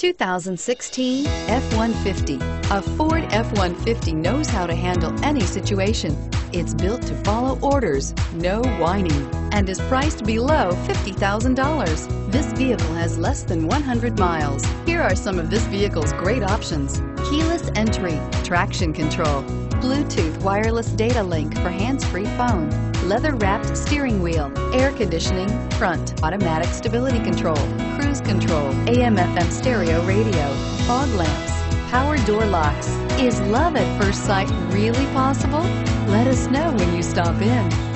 2016 F-150. A Ford F-150 knows how to handle any situation. It's built to follow orders, no whining, and is priced below $50,000. This vehicle has less than 100 miles. Here are some of this vehicle's great options. Keyless entry, traction control, Bluetooth wireless data link for hands-free phone, leather-wrapped steering wheel, air conditioning, front, automatic stability control, cruise AM FM stereo radio, fog lamps, power door locks. Is love at first sight really possible? Let us know when you stop in.